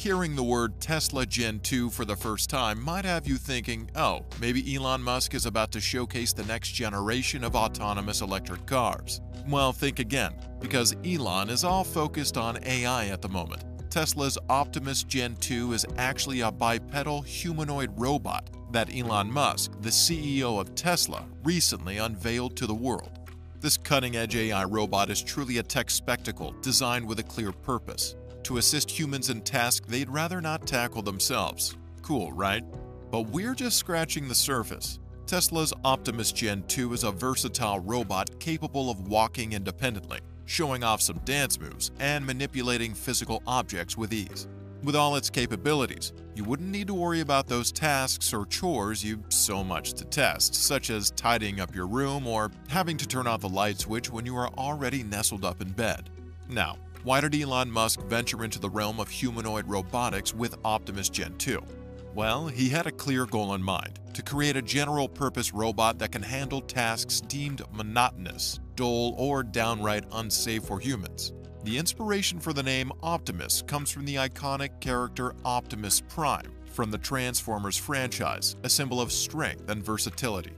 Hearing the word Tesla Gen 2 for the first time might have you thinking, oh, maybe Elon Musk is about to showcase the next generation of autonomous electric cars. Well, think again, because Elon is all focused on AI at the moment. Tesla's Optimus Gen 2 is actually a bipedal humanoid robot that Elon Musk, the CEO of Tesla, recently unveiled to the world. This cutting-edge AI robot is truly a tech spectacle designed with a clear purpose, to assist humans in tasks they'd rather not tackle themselves. Cool, right? But we're just scratching the surface. Tesla's Optimus Gen 2 is a versatile robot capable of walking independently, showing off some dance moves, and manipulating physical objects with ease. With all its capabilities, you wouldn't need to worry about those tasks or chores you've so much to test, such as tidying up your room or having to turn off the light switch when you are already nestled up in bed. Now, why did Elon Musk venture into the realm of humanoid robotics with Optimus Gen 2? Well, he had a clear goal in mind to create a general purpose robot that can handle tasks deemed monotonous, dull, or downright unsafe for humans. The inspiration for the name Optimus comes from the iconic character Optimus Prime from the Transformers franchise, a symbol of strength and versatility.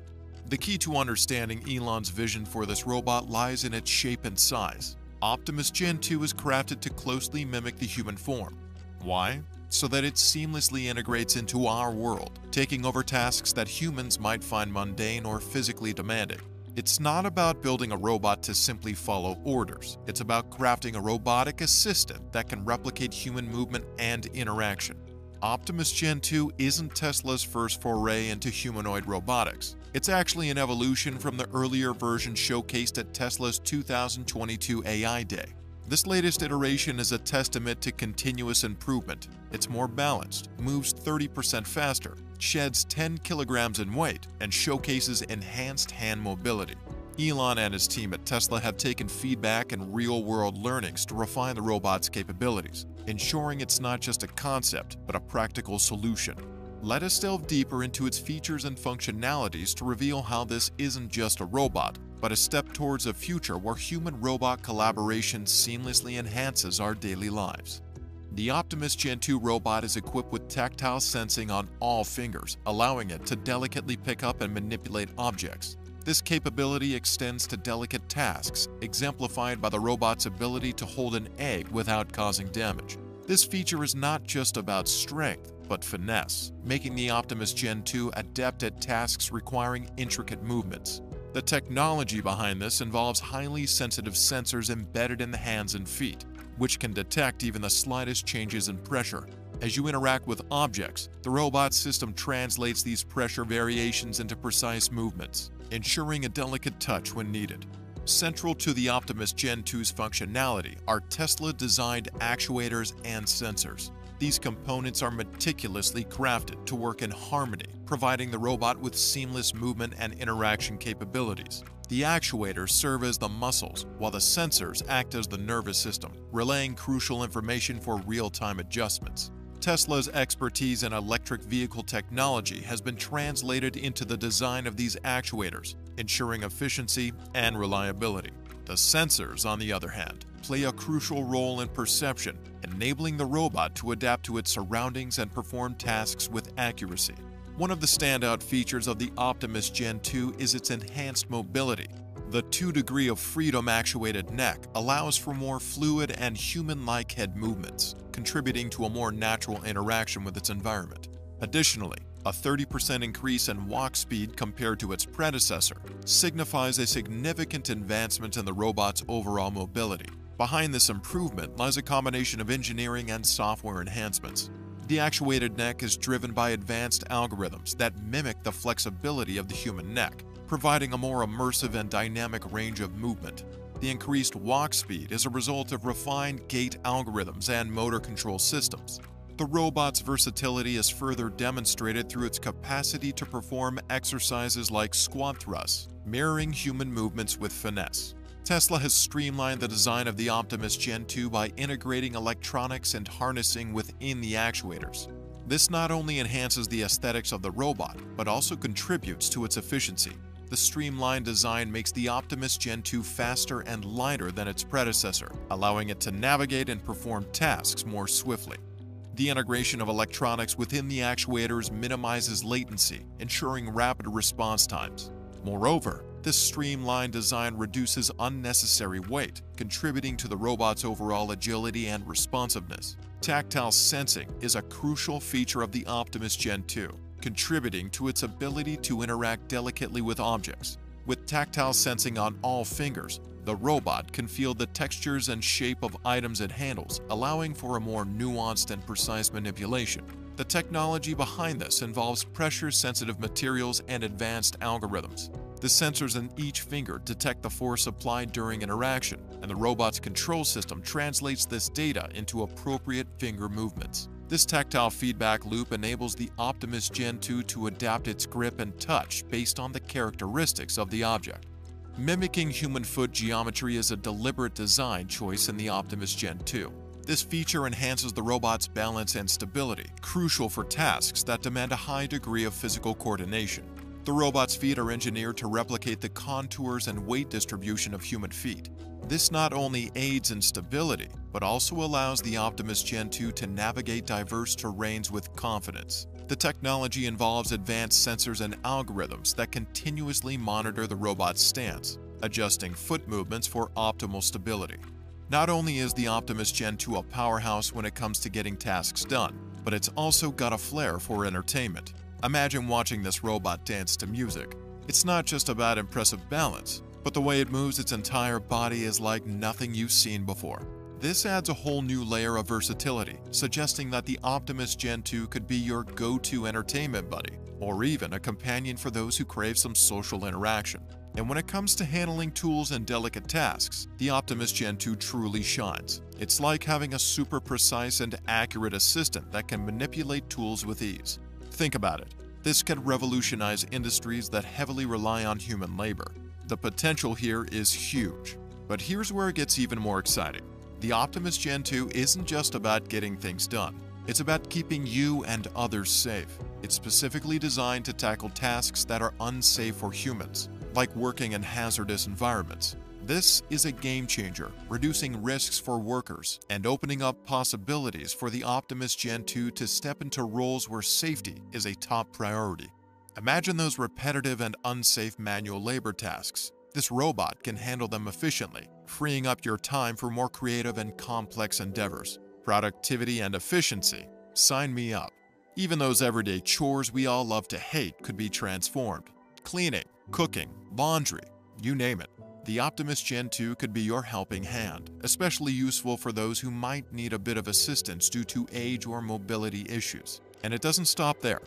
The key to understanding Elon's vision for this robot lies in its shape and size. Optimus Gen 2 is crafted to closely mimic the human form. Why? So that it seamlessly integrates into our world, taking over tasks that humans might find mundane or physically demanding. It's not about building a robot to simply follow orders. It's about crafting a robotic assistant that can replicate human movement and interaction. Optimus Gen 2 isn't Tesla's first foray into humanoid robotics. It's actually an evolution from the earlier version showcased at Tesla's 2022 AI Day. This latest iteration is a testament to continuous improvement. It's more balanced, moves 30% faster, sheds 10 kilograms in weight, and showcases enhanced hand mobility. Elon and his team at Tesla have taken feedback and real-world learnings to refine the robot's capabilities, ensuring it's not just a concept, but a practical solution. Let us delve deeper into its features and functionalities to reveal how this isn't just a robot, but a step towards a future where human-robot collaboration seamlessly enhances our daily lives. The Optimus Gen 2 robot is equipped with tactile sensing on all fingers, allowing it to delicately pick up and manipulate objects. This capability extends to delicate tasks, exemplified by the robot's ability to hold an egg without causing damage. This feature is not just about strength, but finesse, making the Optimus Gen 2 adept at tasks requiring intricate movements. The technology behind this involves highly sensitive sensors embedded in the hands and feet, which can detect even the slightest changes in pressure. As you interact with objects, the robot system translates these pressure variations into precise movements, ensuring a delicate touch when needed. Central to the Optimus Gen 2's functionality are Tesla-designed actuators and sensors. These components are meticulously crafted to work in harmony, providing the robot with seamless movement and interaction capabilities. The actuators serve as the muscles, while the sensors act as the nervous system, relaying crucial information for real-time adjustments. Tesla's expertise in electric vehicle technology has been translated into the design of these actuators, ensuring efficiency and reliability. The sensors, on the other hand, play a crucial role in perception, enabling the robot to adapt to its surroundings and perform tasks with accuracy. One of the standout features of the Optimus Gen 2 is its enhanced mobility. The 2 degree of freedom actuated neck allows for more fluid and human-like head movements, contributing to a more natural interaction with its environment. Additionally, a 30% increase in walk speed compared to its predecessor signifies a significant advancement in the robot's overall mobility. Behind this improvement lies a combination of engineering and software enhancements. The actuated neck is driven by advanced algorithms that mimic the flexibility of the human neck, providing a more immersive and dynamic range of movement. The increased walk speed is a result of refined gait algorithms and motor control systems. The robot's versatility is further demonstrated through its capacity to perform exercises like squat thrusts, mirroring human movements with finesse. Tesla has streamlined the design of the Optimus Gen 2 by integrating electronics and harnessing within the actuators. This not only enhances the aesthetics of the robot, but also contributes to its efficiency. The streamlined design makes the Optimus Gen 2 faster and lighter than its predecessor, allowing it to navigate and perform tasks more swiftly. The integration of electronics within the actuators minimizes latency, ensuring rapid response times. Moreover, this streamlined design reduces unnecessary weight, contributing to the robot's overall agility and responsiveness. Tactile sensing is a crucial feature of the Optimus Gen 2, contributing to its ability to interact delicately with objects. With tactile sensing on all fingers, the robot can feel the textures and shape of items it handles, allowing for a more nuanced and precise manipulation. The technology behind this involves pressure-sensitive materials and advanced algorithms. The sensors in each finger detect the force applied during interaction, and the robot's control system translates this data into appropriate finger movements. This tactile feedback loop enables the Optimus Gen 2 to adapt its grip and touch based on the characteristics of the object. Mimicking human foot geometry is a deliberate design choice in the Optimus Gen 2. This feature enhances the robot's balance and stability, crucial for tasks that demand a high degree of physical coordination. The robot's feet are engineered to replicate the contours and weight distribution of human feet. This not only aids in stability, but also allows the Optimus Gen 2 to navigate diverse terrains with confidence. The technology involves advanced sensors and algorithms that continuously monitor the robot's stance, adjusting foot movements for optimal stability. Not only is the Optimus Gen 2 a powerhouse when it comes to getting tasks done, but it's also got a flair for entertainment. Imagine watching this robot dance to music. It's not just about impressive balance, but the way it moves its entire body is like nothing you've seen before. This adds a whole new layer of versatility, suggesting that the Optimus Gen 2 could be your go-to entertainment buddy, or even a companion for those who crave some social interaction. And when it comes to handling tools and delicate tasks, the Optimus Gen 2 truly shines. It's like having a super precise and accurate assistant that can manipulate tools with ease. Think about it. This could revolutionize industries that heavily rely on human labor. The potential here is huge. But here's where it gets even more exciting. The Optimus Gen 2 isn't just about getting things done. It's about keeping you and others safe. It's specifically designed to tackle tasks that are unsafe for humans, like working in hazardous environments. This is a game changer, reducing risks for workers and opening up possibilities for the Optimus Gen 2 to step into roles where safety is a top priority. Imagine those repetitive and unsafe manual labor tasks. This robot can handle them efficiently, freeing up your time for more creative and complex endeavors. Productivity and efficiency. Sign me up. Even those everyday chores we all love to hate could be transformed. Cleaning, cooking, laundry, you name it. The Optimus Gen 2 could be your helping hand, especially useful for those who might need a bit of assistance due to age or mobility issues. And it doesn't stop there.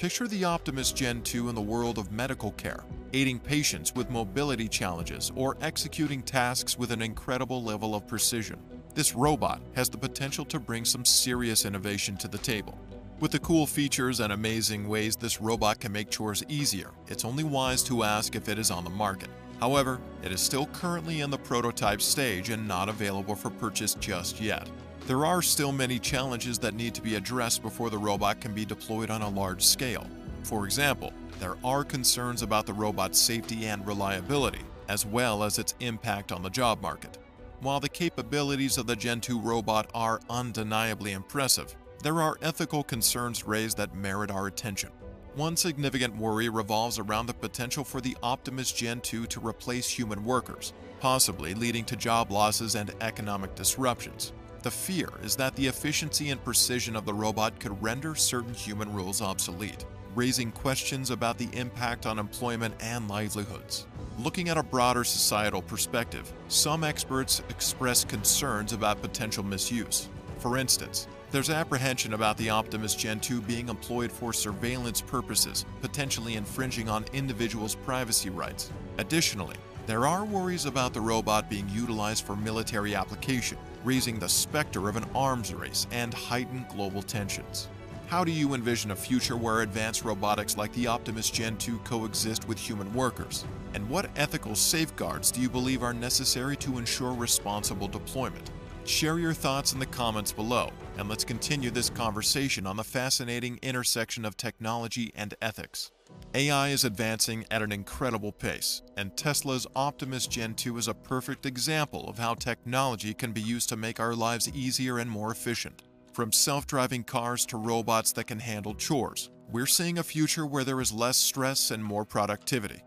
Picture the Optimus Gen 2 in the world of medical care, aiding patients with mobility challenges or executing tasks with an incredible level of precision. This robot has the potential to bring some serious innovation to the table. With the cool features and amazing ways this robot can make chores easier, it's only wise to ask if it is on the market. However, it is still currently in the prototype stage and not available for purchase just yet. There are still many challenges that need to be addressed before the robot can be deployed on a large scale. For example, there are concerns about the robot's safety and reliability, as well as its impact on the job market. While the capabilities of the Gen 2 robot are undeniably impressive, there are ethical concerns raised that merit our attention. One significant worry revolves around the potential for the Optimus Gen 2 to replace human workers, possibly leading to job losses and economic disruptions. The fear is that the efficiency and precision of the robot could render certain human rules obsolete, raising questions about the impact on employment and livelihoods. Looking at a broader societal perspective, some experts express concerns about potential misuse. For instance, there's apprehension about the Optimus Gen 2 being employed for surveillance purposes, potentially infringing on individuals' privacy rights. Additionally, there are worries about the robot being utilized for military application, raising the specter of an arms race and heightened global tensions. How do you envision a future where advanced robotics like the Optimus Gen 2 coexist with human workers? And what ethical safeguards do you believe are necessary to ensure responsible deployment? Share your thoughts in the comments below, and let's continue this conversation on the fascinating intersection of technology and ethics. AI is advancing at an incredible pace, and Tesla's Optimus Gen 2 is a perfect example of how technology can be used to make our lives easier and more efficient. From self driving cars to robots that can handle chores, we're seeing a future where there is less stress and more productivity.